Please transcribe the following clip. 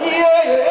Yeah, yeah.